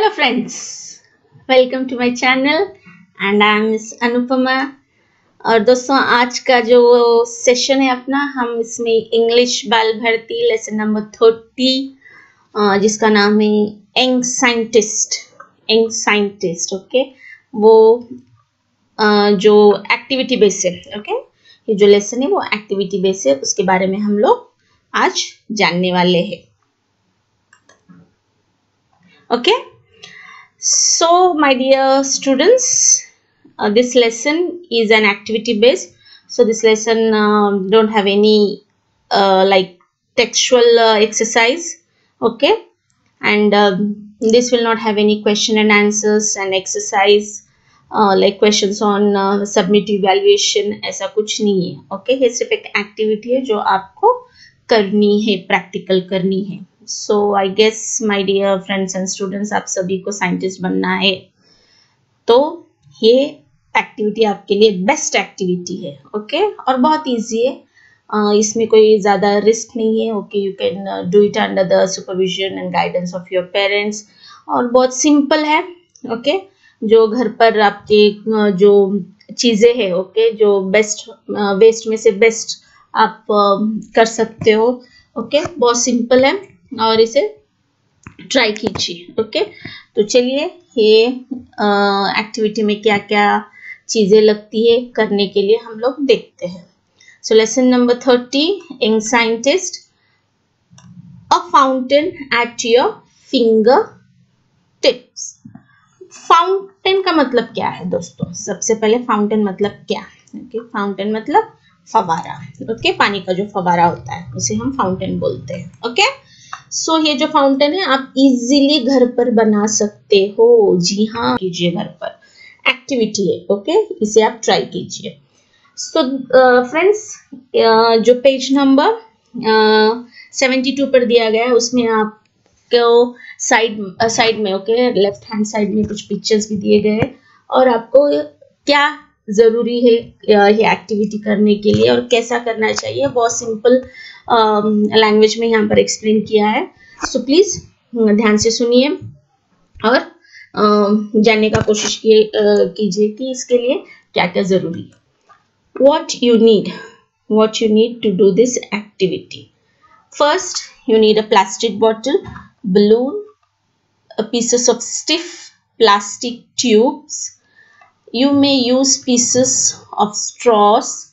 Hello friends welcome to my channel and I am miss Anupama और दोस्तों, आज का जो सेशन है अपना, हम इसमें इंग्लिश बाल भर्ती लेसन नंबर थर्टी जिसका नाम है young scientist young scientist okay वो जो एक्टिविटी बेस है ओके ये जो लेसन है, वो एक्टिविटी बेस है, उसके बारे में हम लोग आज जानने वाले हैं. Okay okay? So my dear students uh, this lesson is an activity based so this lesson uh, don't have any uh, like textual uh, exercise okay and um, this will not have any question and answers and exercise uh, like questions on uh, submit evaluation ऐसा कुछ नहीं है okay? ये सिर्फ़ एक activity है जो आपको करनी है प्रैक्टिकल करनी है so I guess my dear friends and students आप सभी को साइंटिस्ट बनना है तो ये एक्टिविटी आपके लिए बेस्ट एक्टिविटी है ओके okay? और बहुत ईजी है uh, इसमें कोई ज़्यादा रिस्क नहीं है okay you can do it under the supervision and guidance of your parents और बहुत सिंपल है ओके okay? जो घर पर आपके जो चीज़ें हैं ओके okay? जो बेस्ट वेस्ट में से बेस्ट आप कर सकते हो ओके okay? बहुत सिंपल है और इसे ट्राई कीजिए ओके तो चलिए, ये एक्टिविटी में क्या क्या चीज़ें लगती है करने के लिए हम लोग देखते हैं। So lesson number thirty in scientist a fountain at your finger tips fountain का मतलब क्या है दोस्तों? सबसे पहले फाउंटेन मतलब क्या ओके फाउंटेन मतलब फवारा ओके पानी का जो फवारा होता है, उसे हम फाउंटेन बोलते हैं ओके सो so, ये जो फाउंटेन है आप इजीली घर पर बना सकते हो। जी हाँ कीजिए घर पर। एक्टिविटी है ओके okay? इसे आप ट्राई कीजिए। सो फ्रेंड्स जो पेज नंबर सेवेंटी टू पर दिया गया है उसमें आपको साइड साइड में ओके लेफ़्ट हैंड साइड में कुछ पिक्चर्स भी दिए गए हैं। और आपको क्या ज़रूरी है ये एक्टिविटी करने के लिए और कैसा करना चाहिए बहुत सिंपल लैंग्वेज में यहाँ पर एक्सप्लेन किया है। सो so, प्लीज़ ध्यान से सुनिए और जानने का कोशिश कीजिए कि इसके लिए क्या क्या ज़रूरी है। What you need what you need to do this activity first need a plastic bottle balloon a pieces of stiff plastic tubes you may use pieces of straws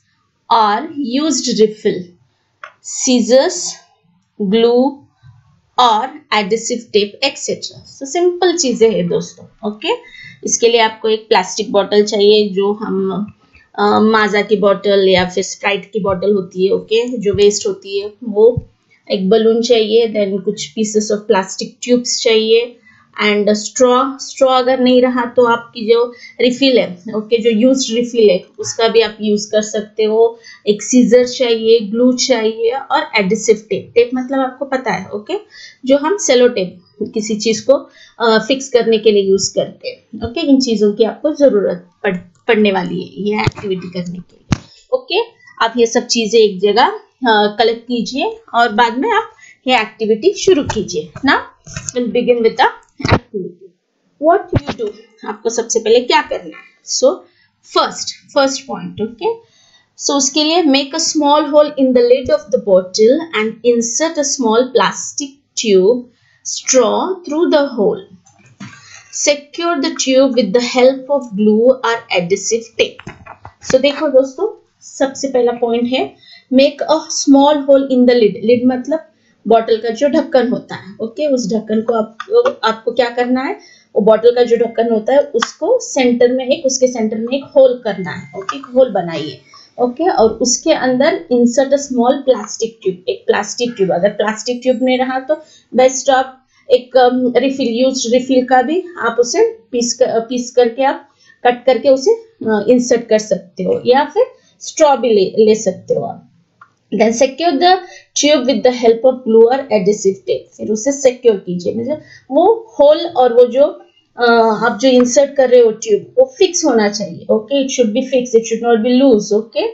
or used refill scissors glue और adhesive tape etcetera तो simple चीज़ें हैं दोस्तों okay इसके लिए आपको एक plastic bottle चाहिए जो हम आ, माजा की बॉटल या फिर स्प्राइट की बॉटल होती है ओके जो वेस्ट होती है वो एक बलून चाहिए देन कुछ पीसेस ऑफ़ प्लास्टिक ट्यूब्स चाहिए एंड स्ट्रॉ स्ट्रॉ अगर नहीं रहा तो आपकी जो रिफिल है ओके जो यूज़ रिफिल है उसका भी आप यूज़ कर सकते हो। एक सीजर चाहिए ग्लू चाहिए और एडिसिव टेप टेप मतलब आपको पता है ओके जो हम सेलो टेप किसी चीज़ को आ, फिक्स करने के लिए यूज़ करते हैं ओके इन चीज़ों की आपको ज़रूरत पड़, पड़ने वाली है ये एक्टिविटी करने के लिए ओके आप ये सब चीज़ें एक जगह कलेक्ट कीजिए और बाद में आप ये एक्टिविटी शुरू कीजिए ना? Will begin with the activity what you do आपको सबसे पहले क्या करना है? So first first point okay so उसके लिए make a small hole in the lid of the bottle and insert a small plastic tube straw, through the hole. Secure the tube with the help of glue or adhesive tape. So, देखो दोस्तों, सबसे पहला point है make a small hole in the lid lid मतलब bottle का जो ढक्कन होता है ओके उस ढक्कन को आपको आपको क्या करना है वो बॉटल का जो ढक्कन होता है उसको सेंटर में एक उसके सेंटर में एक होल करना है ओके okay? होल बनाइए ओके और उसके अंदर insert a small plastic tube एक प्लास्टिक ट्यूब अगर प्लास्टिक ट्यूब नहीं रहा तो बेस्ट आप एक रिफिल यूज़ रिफिल का भी आप उसे पीस कर, पीस करके आप कट करके उसे इंसर्ट कर सकते हो या फिर स्ट्रॉ भी ले, ले सकते हो आप then secure the tube with the help of glue और एडिसिव टेप फिर उसे सिक्योर कीजिए। मतलब वो होल और वो जो आप जो इंसर्ट कर रहे हो ट्यूब वो फिक्स होना चाहिए। Okay it should be fix it should not be loose okay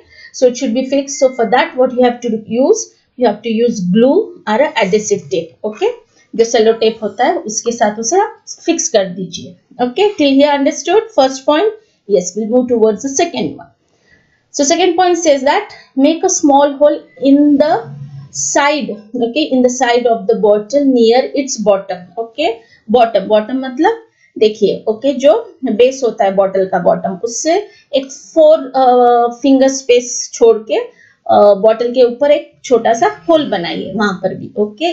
it should be fixed. So, for that, what you have to use, you have to use glue or a adhesive tape. Okay? जो cello tape होता है, उसके साथ उसे आप fix कर दीजिए। Okay till here understood first point yes, we'll move towards the second one. So second point says that make a small hole in the side okay in the side of the bottle near its bottom okay bottom bottom मतलब देखिए okay okay, जो base होता है bottle का bottom उससे एक four finger space छोड़ के बॉटल uh, के ऊपर एक छोटा सा होल बनाइए वहाँ पर भी okay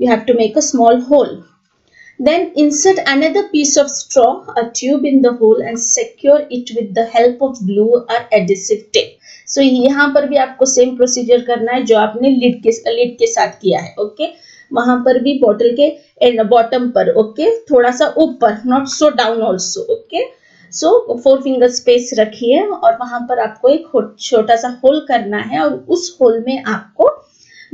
you have to make a small hole. Then insert another piece of straw, a tube in the hole and secure it with the help of glue or adhesive tape. So यहाँ पर भी आपको same procedure करना है जो आपने lid के lid के साथ किया है ओके okay? वहाँ पर भी बॉटल के एंड बॉटम पर ओके okay? थोड़ा सा ऊपर not so down also okay so four finger space रखिए और वहाँ पर आपको एक छोटा सा होल करना है और उस होल में आपको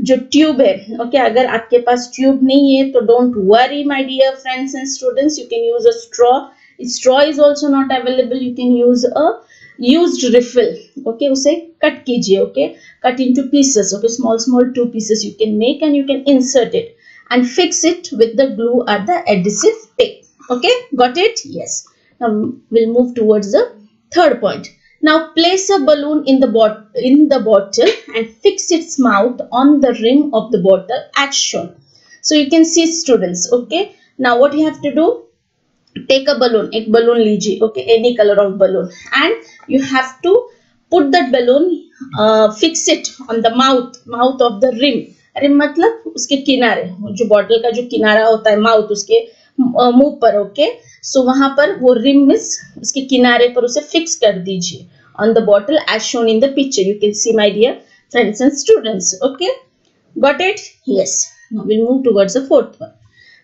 जो ट्यूब है ओके okay, अगर आपके पास ट्यूब नहीं है तो don't worry my dear friends and students you can use a straw straw is also not available you can use a used refill okay उसे कट कीजिए okay cut into pieces okay small small two pieces you can make and you can insert it and fix it with the glue or the adhesive tape okay? Got it? Yes. Now we'll move towards the third point. Now place a balloon in the, bot in the bottle and fix its mouth on the rim of the bottle as shown. So you can see students, okay. Now what you have to do, take a balloon, एक balloon लीजिए, okay, any color of balloon and you have to put that balloon, uh, fix it on the mouth, mouth of the rim. Rim मतलब उसके किनारे जो bottle का जो किनारा होता है माउथ उसके मुँह पर ओके? सो वहाँ पर वो रिम मिस उसके किनारे पर उसे फिक्स कर दीजिए। On the bottle as shown in the picture you can see my dear friends and students okay got it yes we'll move towards the fourth one.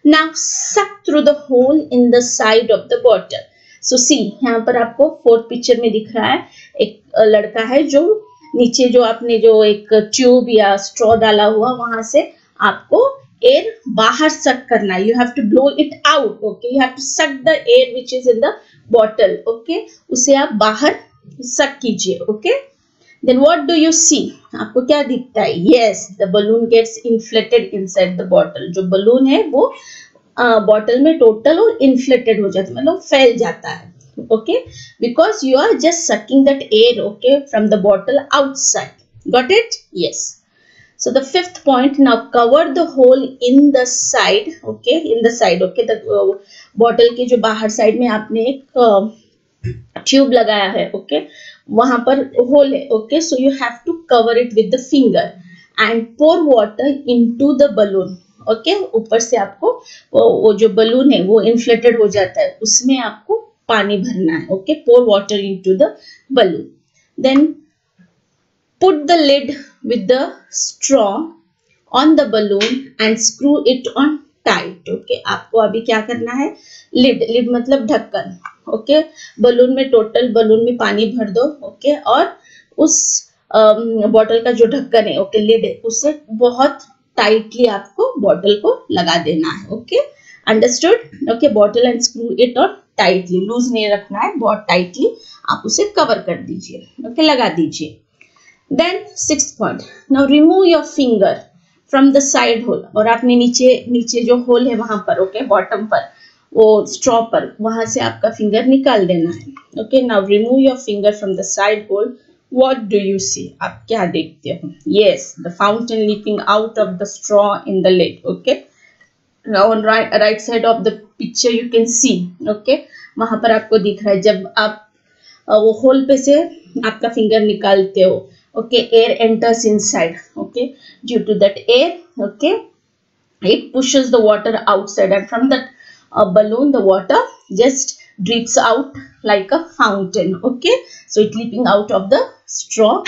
Now, suck through the hole in the side of the bottle. So, see, यहाँ पर आपको fourth picture में दिख रहा है, एक लड़का है जो नीचे जो आपने जो एक ट्यूब या स्ट्रॉ डाला हुआ, वहाँ से आपको एयर बाहर सक करना you have to blow it out okay you have to suck the air which is in the bottle okay उसे आप बाहर सक कीजिए okay then what do you see आपको क्या दिखता है? Yes the balloon gets inflated inside the bottle जो balloon है, वो बॉटल में टोटल और इन्फ्लेटेड हो जाता है मतलब फैल जाता है, okay? Because you are just sucking that air, okay, from the bottle outside. Got it? Yes. So the fifth point now cover the hole in the side okay in the side okay the uh, bottle जो बाहर side में आपने एक tube uh, लगाया है okay okay? वहाँ पर hole है okay so you have to cover it with the finger and pour water into the balloon okay ऊपर से आपको वो, वो जो बलून है वो इन्फ्लेटेड हो जाता है उसमें आपको पानी भरना है okay pour water into the balloon then Put the lid with the straw on the balloon and screw it on tight okay आपको अभी क्या करना है? लिड लिड मतलब ढक्कन ओके बलून में टोटल बलून में पानी भर दो ओके और उस बॉटल um, का जो ढक्कन है ओके लिड है उसे बहुत टाइटली आपको बॉटल को लगा देना है okay understood okay bottle and screw it और टाइटली लूज नहीं रखना है बहुत टाइटली आप उसे कवर कर दीजिए ओके लगा दीजिए। Then six point now remove your finger from the side hole और आपने नीचे नीचे जो होल है वहाँ पर ओके okay, बॉटम पर वो स्ट्रॉ पर वहाँ से आपका फिंगर निकाल देना है. Okay now remove your finger from the side hole what do you see आप क्या देखते हो? Yes the fountain leaping out of the straw in the on right right side of the picture you can see okay? वहाँ पर आपको दिख रहा है जब आप वो होल पे से आपका फिंगर निकालते हो okay air enters inside okay due to that air okay it pushes the water outside and from that uh, balloon the water just drips out like a fountain okay so it leaping out of the straw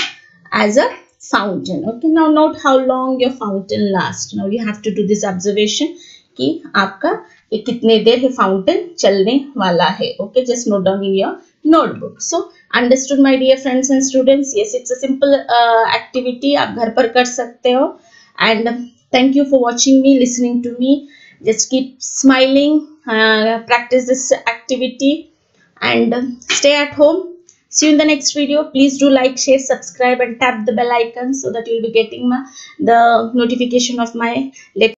as a fountain okay now note how long your fountain lasts now you have to do this observation कि आपका ये कितने देर है fountain चलने वाला है okay just note down in your notebook so understood my dear friends and students yes it's a simple uh, activity आप घर पर कर सकते हो and thank you for watching me listening to me just keep smiling uh, practice this activity and stay at home see you in the next video please do like share subscribe and tap the bell icon so that you'll be getting my, the notification of my lecture